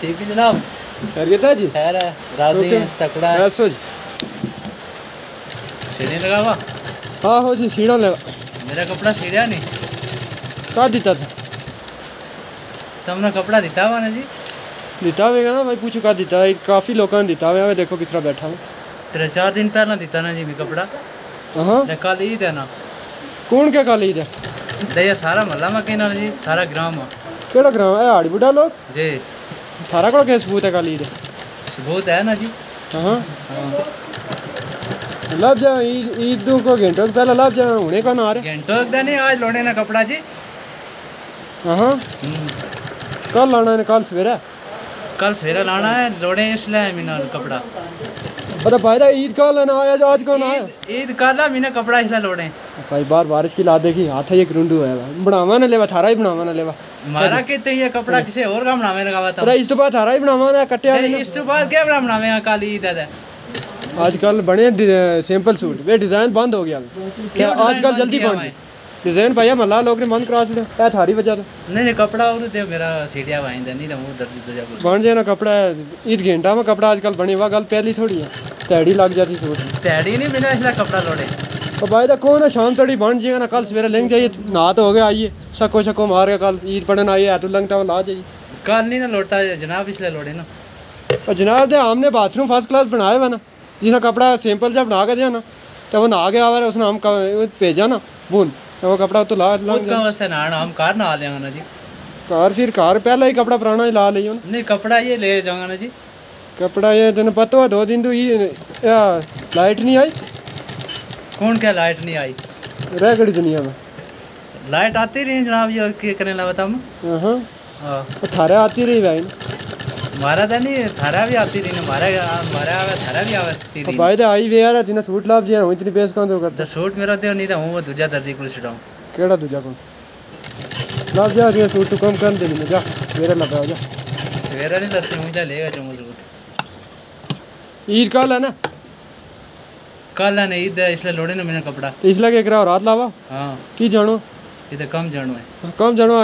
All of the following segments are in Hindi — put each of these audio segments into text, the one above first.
ठीक है जनाब। खैरियत है जी? खैर है राज़ी है तकड़ा है। ऐसो जी। सीढ़ी लगा हुआ हाँ हो जी सीढ़ा ले मेरा कपड़ा सीढ़िया नहीं। का दिता था तुमने कपड़ा दिता हुआ ना जी? दिता होगा ना भाई पूछो का दिता है काफ़ी लोगों ने दिता हुआ है देखो किस तरह बैठा हूँ। तेरे चार दिन पहला दिता ना जी मैं कपड़ा। हाँ ते कल ईद है ना कौन क्या काली है ते ये सारा महल्ला में कहना जी सारा ग्राम केड़ा ग्राम? है हाड़ी बुढ़ा लोग जी। थारा को सबूत है है सबूत है ना जी हाँ हाँ लब जा ईद ईद दू को घंटों के पहले लब जा होने का ना आ रहे घंटों एक दिन ही आज लोने ना कपड़ा जी हाँ। कल लाना है कल सवेरे कल सवेरे लाना है लोने इसलिए मिनाल कपड़ा अरे भाई ईद कल है ना आया जो आज कौन आया? ईद कल है मीना कपड़ा इसलिए लोड़े। भाई बार बारिश की ला देखी हाथ है ये रुंडू है बनावा ना लेवा थारा ही बनावा ना लेवा। मारा कितने ये कपड़ा किसी और का बनावे लगावा था। इस तो बाद थारा ही बनावा ना वाले इस तो बाद क्या बना बनावे कल ईद है आजकल बने सिंपल सूट वे डिज़ाइन बंद हो गया। क्या आजकल जल्दी बन डिज़ाइन भैया मल्ला लोग ने बंद करा दिया ए थारी वजह तो। नहीं नहीं कपड़ा और दे मेरा सीढ़िया वाइन दे नहीं तो वो दर्द तुझे कुछ बन जाए ना कपड़ा ईद घंटा में कपड़ा आजकल बने हुआ गल पहली थोड़ी है। तैड़ी लग जाती सूट तैड़ी नहीं मिला इसलिए कपड़ा लोड़े। तो भाई दा कौन है? शाम तड़ी बन जाएगा ना कल सवेरे लेंगे जाइए नहा तो हो गया आइए। सको शको मार के कल ईद पढ़न आइए ऐतु लंगता ला जाइए। कल नहीं ना लौटता जनाब इसलिए लोड़े ना। और जनाब दे हमने बाथरूम फ़र्स्ट क्लास बनाए हुआ ना जिसने कपड़ा सिंपल जा बना के दिया ना तो वो नहा गया हुआ उसने हम भेजा ना बुन। वो कपड़ा तो ला लंग खुद का वास्ते हम कार नहा लेंगे ना जी कार फिर कार पहला ही कपड़ा पुराना ही ला लियो नहीं कपड़ा ये ले जाऊँगा ना जी कपड़ा ये तेन पता हुआ दो दिन तो ये लाइट नहीं आई कौन क्या लाइट नहीं आई रह गई दुनिया में लाइट आती रही जनाब ये क्या करने लगा था हम हाँ हाँ थारे आती रही भाई ना मारा था नहीं थारा भी आती रही ना मारा मारा आवे थारा भी आती और रही भाई दे आई वे यार जिन्हें सूट लाभ जिया इतनी बेस कौन तो करता तो सूट मेरा दे नहीं था वो दूजा दर्जी को छुड़ाऊं केड़ा दूजा कौन लाभ जा दिया सूट कम कर दे मैं जा मेरा लगा जा सवेरा नहीं लगती मुझे लेगा जो सूट ईद कल है ना कल है नहीं ईद है इसलिए लोड़े ना मैंने कपड़ा इसलिए के करा रात लावा हाँ की जानो तो कम जानो है कम जानो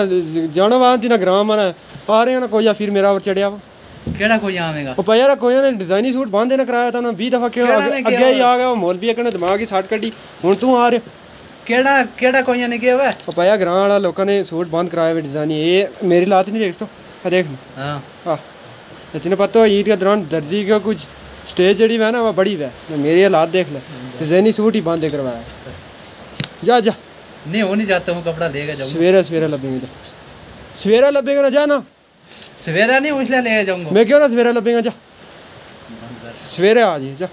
जानो वहाँ जिन्हें ग्राम आना आ रहे हैं ना कोई या फिर मेरा और चढ़िया वा केड़ा कोई आवेगा? ओ पयारा कोई ने डिजाइनी सूट बाँध देना कराया था ना 20 दफ़ा क्यों आगे ही आ गया वो मौलवी अकने दिमाग ही साट कड्डी। हुन तू आ रहे। केड़ा केड़ा कोई ने किया हुआ? है ओ पया ग्रां वाला लोगों ने सूट बाँध कराया हुआ डिजाइनी ये मेरी लात नहीं देख तो। हाँ देख। हाँ। हाँ इतने पता हो ईद के दौरान दर्जी का कुछ स्टेज जड़ी है ना वह बड़ी है मेरी हालात देख ले। डिजाइनी सूट ही बांधे करवाया जा जा। नहीं वो नहीं जाता हूँ कपड़ा लेगा सवेरा सवेरा लभेंगे जा। सवेरा लभेगा ना जाना सवेरा नहीं इसलिए लेके जाऊँगा मैं क्यों ना सवेरे लभेगा जा सवेरे आ जी जा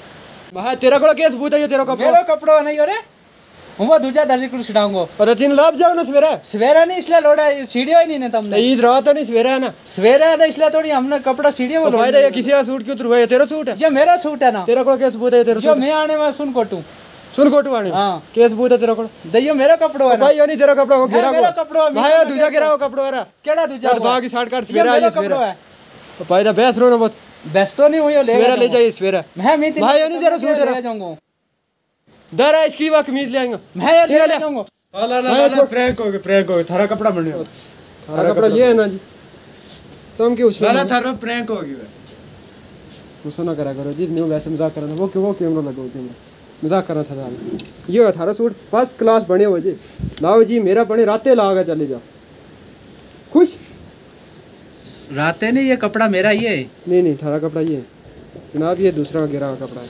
मैं तेरा को क्या सबूत है ये तेरा कपड़ा मेरा कपड़ा नहीं हो रे वो दूजा दर्जी को छुड़ाऊँगा पता तीन लाभ जाओ ना सवेरे सवेरा नहीं इसलिए लोड़ा सीढ़ियों ही नहीं ने तुमने ईद रात नहीं सवेरे है ना सवेरे है तो इसलिए थोड़ी हमने कपड़ा सीढ़ियों में भाई लोड़ा ये किसी का सूट क्यों उतरवा ये तेरा सूट है ये मेरा सूट है ना तेरा को क्या सबूत है ये तेरा जो सूट मैं आने में सुन कोटू सुन कोटू आने हाँ। क्या सबूत है तेरा को। दइयो मेरा कपड़ा है भाई ये नहीं तेरा कपड़ा वो हाँ, मेरा वो। कपड़ा है, भाई मेरा दूजा वो कपड़ा। वाला केड़ा दूजा हुआ? बाकी साठ काट सवेरे मेरा कपड़ा सवेरे। है? तो भाई दा बहस रो ना बहुत। व्यस्त तो नहीं हुई हो सवेरे ले जाइए सवेरे। मैं मैं भाई, ये नहीं तेरा सूट है। ले जाऊँगा। दर है इसकी वा कमीज ले आएँगे। मैं ये ठीक है, ले ले। जाऊँगा प्रैंक हो गया प्रैंक हो गया थारा कपड़ा बनने थारा कपड़ा ये है ना जी। तुम क्यों उछल लाला थारा प्रैंक हो गया। गुस्सा ना करा करो जी मैं वैसे मज़ाक कर रहा था वो क्यों वो कैमरा लगाओ कैमरा मज़ाक कर रहा था ये अठारह सूट फ़र्स्ट क्लास बने हुए जी। लाओ जी मेरा बने राते ला के चले जाओ। खुश? राते नहीं ये कपड़ा मेरा ही है। नहीं नहीं थारा कपड़ा ये जनाब ये दूसरा गिरा कपड़ा है।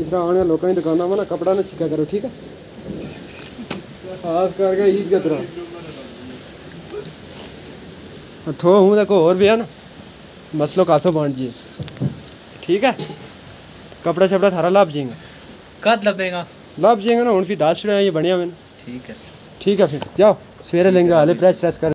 इस तरह आने लोगों की दुकानों में ना कपड़ा ना छिका करो ठीक है? खास करके ईद के दौरान। थो हूँ देखो और भी है ना। मसलो कासो बांट जी ठीक है? कपड़ा शपड़ा सारा लाभ जाएगा। कद लगेगा लाभ जाएगा ना हूँ फिर दस ये बनिया मैंने ठीक है। ठीक है फिर जाओ सवेरे लेंगे हाले प्रेस प्रेस कर।